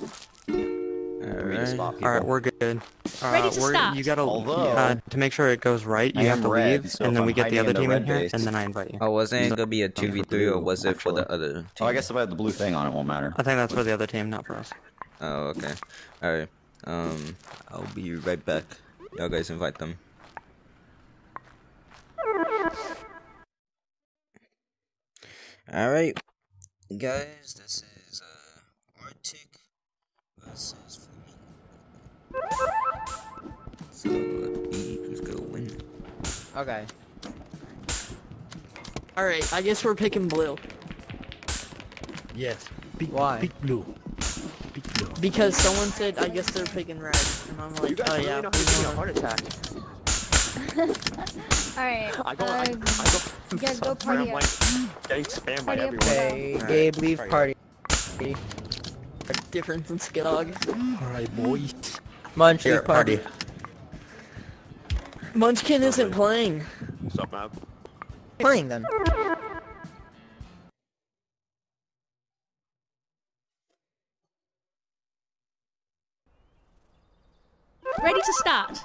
Alright. All All right, we're good. Uh, Ready to we're, start. You gotta Although- uh, to make sure it goes right. You I have to red, leave, so and then I'm we get the other in the team in here, base- and then I invite you. Oh, wasn't it So- gonna be a two v three or was it for the other? Team? Oh, I guess if I had the blue thing on, it won't matter. I think that's for the other team, not for us. Oh, okay. All right. Um, I'll be right back. Y'all guys invite them. All right, guys. This is uh Arctic versus Fusion. So let's see who's gonna win. Okay. All right, I guess we're picking blue Yes. Big, Why? Big blue. Big blue. because someone said I guess they're picking red, and I'm like, oh yeah. we a heart attack. Alright. I go, I, I uh, go, yeah, go party I'm up. like getting spammed by everyone. Okay, Alright, Gabe, leave party. Party. Difference in skog. Alright, boys. Munch, Here, party. party. Munchkin isn't playing. What's up, man? Playing then. Ready to start.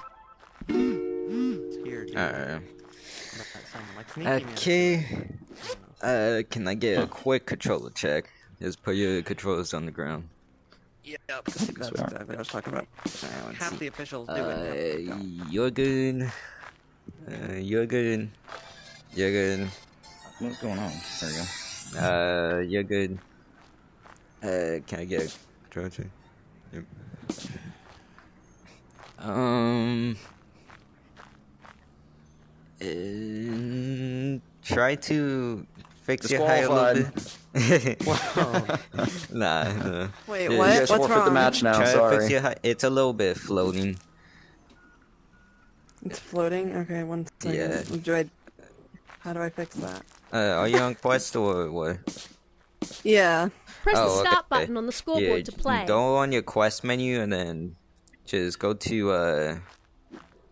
It's. Alright. That sound like sneaky man. Okay. Uh, can I get a quick controller check? Just put your controllers on the ground. Yep, that's exactly what I was talking about. Alright, Half see. the officials do it. Uh, now. you're good. Uh, you're good. You're good. What's going on? There we go. Uh, you're good. Uh, can I get a controller check? Yep. Um. uh, try to fix your height a little bit. nah, nah. Wait, Yeah, what? You guys What's forfeit wrong? the match now. Try to sorry. fix your height. It's a little bit floating. It's floating. Okay, one second. Yeah. Do I? How do I fix that? Uh, are you on quest or what? Yeah. Press Oh, the okay. start button on the scoreboard yeah, to play. Go on your quest menu and then just go to uh.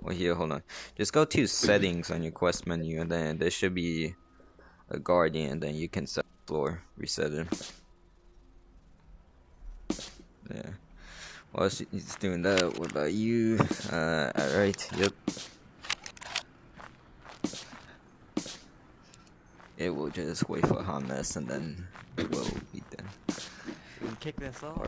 Well, here, hold on. Just go to settings on your quest menu, and then there should be a guardian. Then you can set the floor, reset it. Yeah. While he's doing that, what about you? Uh, alright, yep. It will just wait for Hamas and then we'll be done. We can kick this off.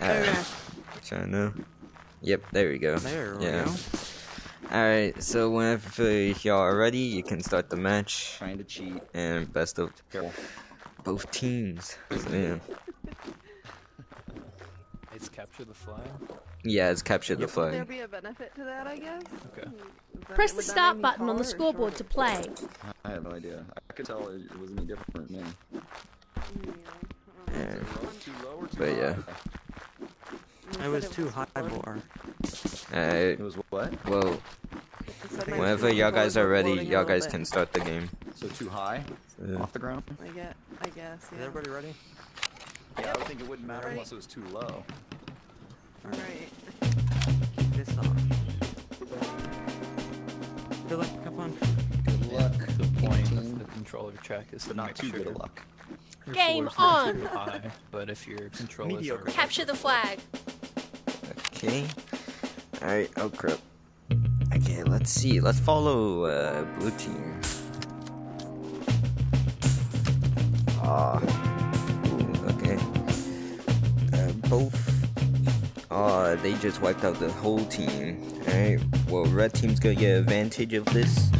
Uh, trying to. Yep, there we go. There we yeah. go. Alright, so whenever y'all are ready, you can start the match. Trying to cheat. And best of Careful. both teams. So, yeah. It's capture the flag. yeah, it's capture the Would there be a benefit to that, I guess? Okay. Hmm. That- Press the start button on the scoreboard to play. I have no idea. I could tell it, it wasn't any different from hmm, me. Yeah. Too low or too But yeah. High? It was too high, more. Alright, It was what? well, It said my whenever y'all guys are ready, y'all guys bit. can start the game. So too high? So, Off the ground? I get, I guess, yeah. Is everybody ready? Yeah, I would think it wouldn't matter Right. unless it was too low. Alright. Kick this off. Good luck, have fun. Good luck. The point 18, of the controller track is to but not make too sure good of luck. your Game on. high, but if your controllers Mediocre. are Capture the flag. Okay. Alright, oh crap. Okay, let's see. Let's follow uh, blue team. Ah. Okay. Uh, both. Ah, they just wiped out the whole team. Alright. Well, red team's gonna get advantage of this.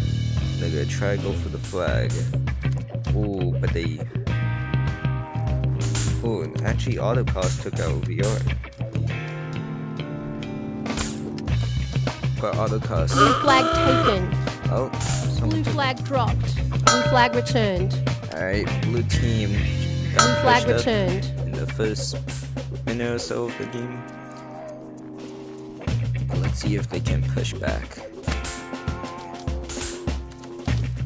They're gonna try to go for the flag. Ooh, but they. Ooh, actually, autocross took out VR. But autocross. Blue flag taken. Oh, Blue flag dropped. Blue flag returned. Alright, blue team. Blue flag returned. In the first minute or so of the game. Let's see if they can push back.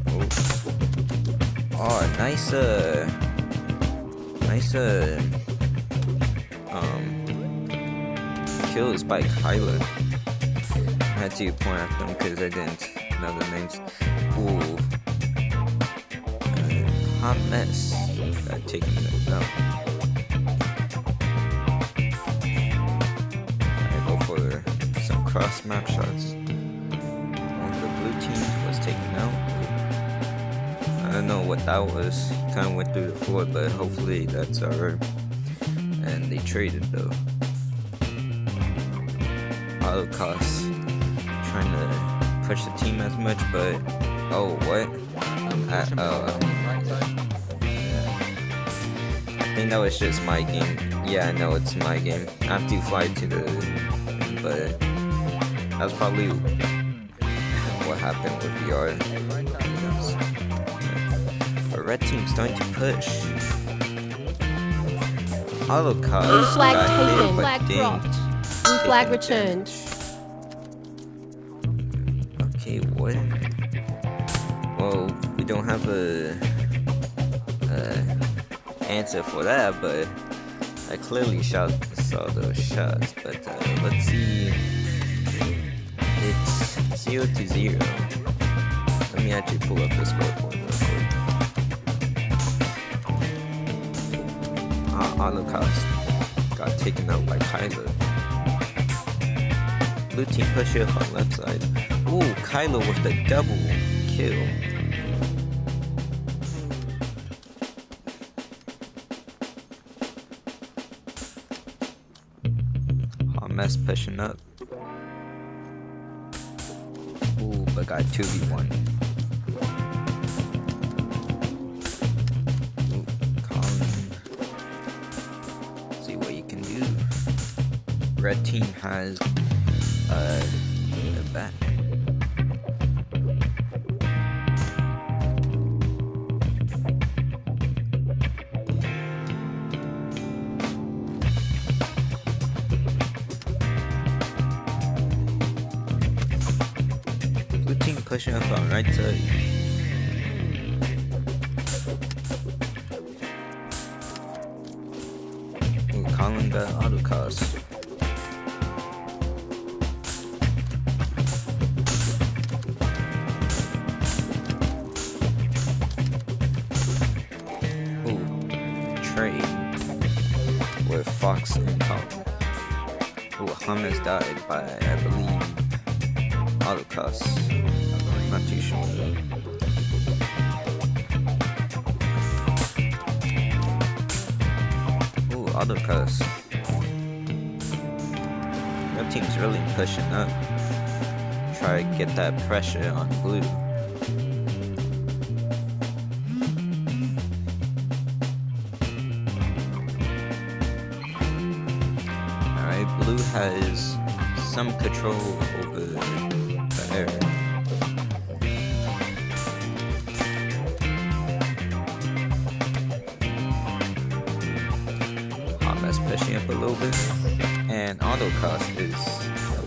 Oh, oh nice, uh. Nice, uh. Um. Kills by Kyler. I had to point at them because I didn't know the names. Ooh. Uh, mess. Got taken out. I go for some cross map shots. One of the blue team was taken out. I don't know what that was. Kind of went through the floor, but hopefully that's alright. And they traded though. Costs trying to push the team as much, but oh what? I'm at, oh, I think that was just my game. Yeah, I know it's my game. I have to fly to the, but that's probably what happened with VR. But red team's starting to push. Holocaust Blue flag taken. Flag dropped. Blue flag returned. Answer for that, but I clearly shot, saw those shots. But uh, let's see. It's zero to zero. Let me actually pull up the scoreboard real quick. Uh, Holocaust got taken out by Kylo. Blue team push up on left side. Ooh, Kylo with the double kill. Hamas pushing up. Ooh, but got 2v1. Ooh, Colin. See what you can do. Red team has uh pushing up on right side. Ooh, Colin got auto cost. Ooh, trade with Fox and Colin. Ooh, Hummus died by, I believe, Holocaust. Not. Ooh, Holocaust. Your team's really pushing up. Try to get that pressure on blue. Alright, blue has some control over the air. Auto cost is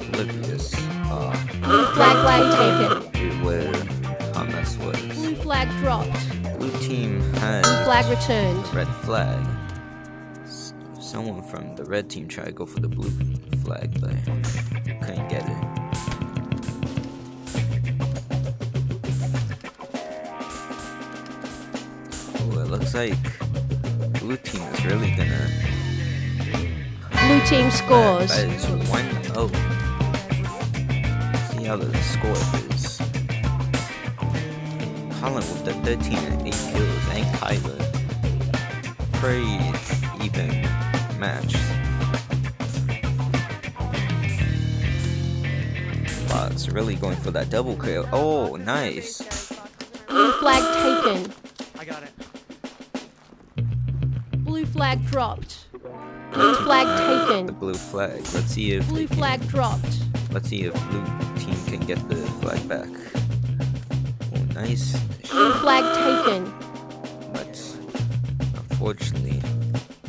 oblivious uh, Blue flag flag taken. where was. Blue flag dropped. Blue team has Blue flag returned. red flag. Someone from the red team tried to go for the blue flag, but couldn't get it. Oh, it looks like blue team is really gonna. Blue team scores. That is one oh. See how the score is. Colin with the 13 and 8 kills, and Kyla. Pretty even match. Wow, it's really going for that double kill. Oh, nice. Blue flag taken. I got it. Blue flag dropped. Blue flag taken. The blue flag. Let's see if Blue they can- flag dropped. Let's see if blue team can get the flag back. Oh, nice. Blue flag taken. But unfortunately,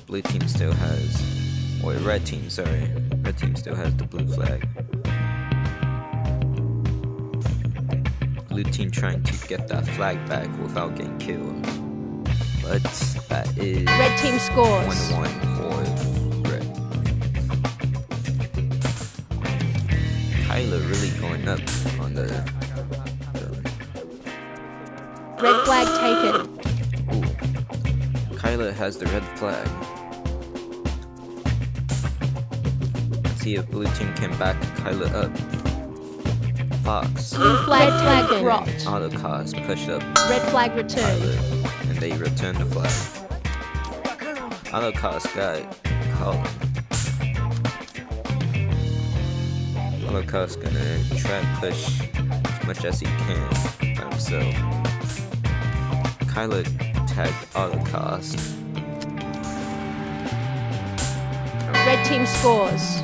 blue team still has, or red team, sorry, red team still has the blue flag. Blue team trying to get that flag back without getting killed. But that is Red team scores. 1-1 for going up on the, the Red flag taken. Ooh, Kyla has the red flag. Let's see if blue team can back Kyla up. Fox. Blue flag taken. Dropped. Auto cars push up Red flag returned. Kyla, and they return the flag. Auto cars got called. Auto cars gonna try and push as much as he can um, by himself. Kyla tagged auto cost. Red team scores.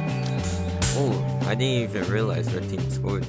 Oh, I didn't even realize red team scored.